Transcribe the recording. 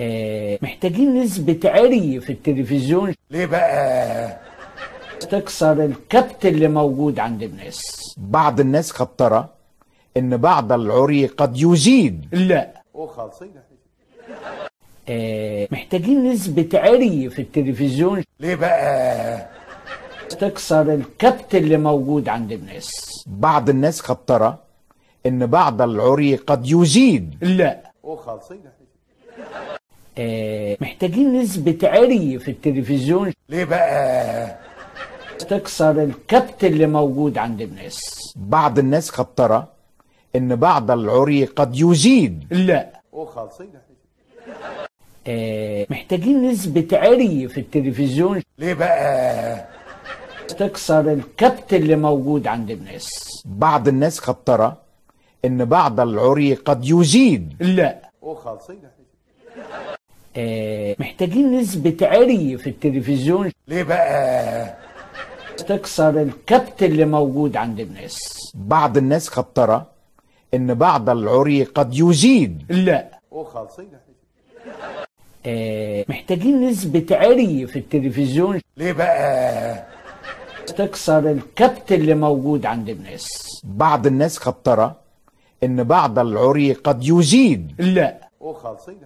آه، محتاجين نسبة عري في التلفزيون. ليه بقى؟ تكسر الكبت اللي موجود عند الناس. بعض الناس قد ترى إن بعض العري قد يزيد. لا. وخالصين آه، محتاجين نسبة عري في التلفزيون. ليه بقى؟ تكسر الكبت اللي موجود عند الناس. بعض الناس قد ترى إن بعض العري قد يزيد. لا. وخالصين محتاجين نسبة عري في التلفزيون. ليه بقى؟ تكسر الكبت اللي موجود عند الناس. بعض الناس قد ترى إن بعض العري قد يزيد. لا. وخالصين آه، محتاجين نسبة عري في التلفزيون. ليه بقى؟ تكسر الكبت اللي موجود عند الناس. بعض الناس قد ترى إن بعض العري قد يزيد. لا. وخالصين آه، محتاجين نسبة عري في التلفزيون. ليه بقى؟ تكسر الكبت اللي موجود عند الناس. بعض الناس قد ترى إن بعض العري قد يزيد. لا. وخالصين آه، محتاجين نسبة عري في التلفزيون. ليه بقى؟ تكسر الكبت اللي موجود عند الناس. بعض الناس قد ترى إن بعض العري قد يزيد. لا. وخالصين